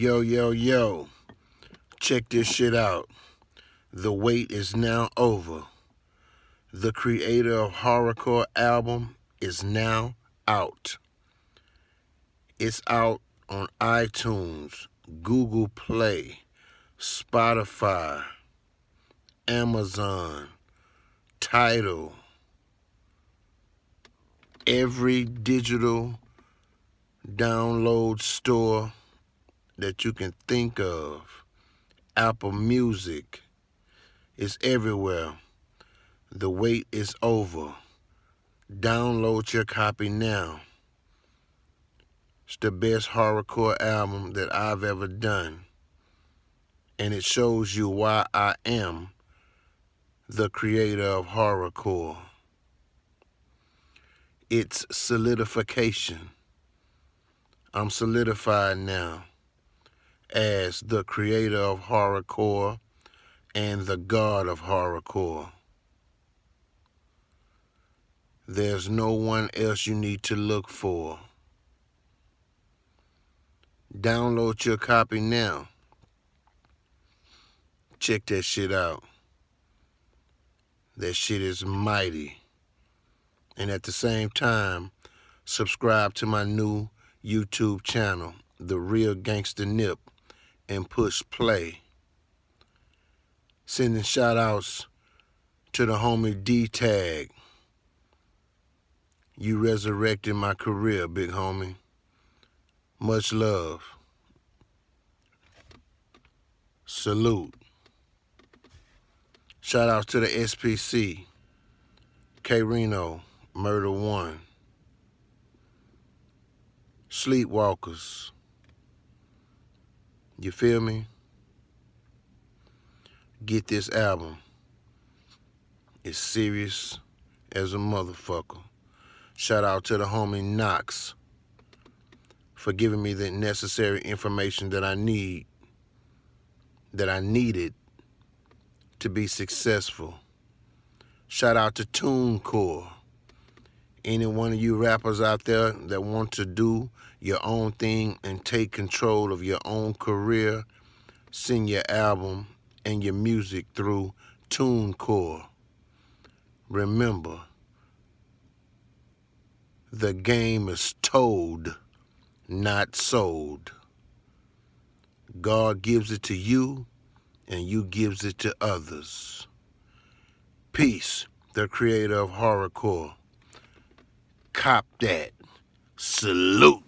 Yo, yo, yo. Check this shit out. The wait is now over. The creator of Horrorcore album is now out. It's out on iTunes, Google Play, Spotify, Amazon, Tidal, every digital download store that you can think of. Apple Music is everywhere. The wait is over. Download your copy now. It's the best horrorcore album that I've ever done. And it shows you why I am the creator of horrorcore. It's solidification. I'm solidified now as the creator of horrorcore and the god of horrorcore. There's no one else you need to look for. Download your copy now. Check that shit out. That shit is mighty. And at the same time, subscribe to my new YouTube channel, The Real Ganxsta Nip and push play. Sending shout outs to the homie D Tag. You resurrected my career, big homie. Much love. Salute. Shout outs to the SPC. K-Rino, Murder One. Sleepwalkers. You feel me? Get this album. It's serious as a motherfucker. Shout out to the homie Knox for giving me the necessary information that I need, that I needed to be successful. Shout out to TuneCore. Any one of you rappers out there that want to do your own thing and take control of your own career, send your album and your music through TuneCore. Remember, the game is told, not sold. God gives it to you, and you gives it to others. Peace, the creator of horrorcore. Cop that. Salute.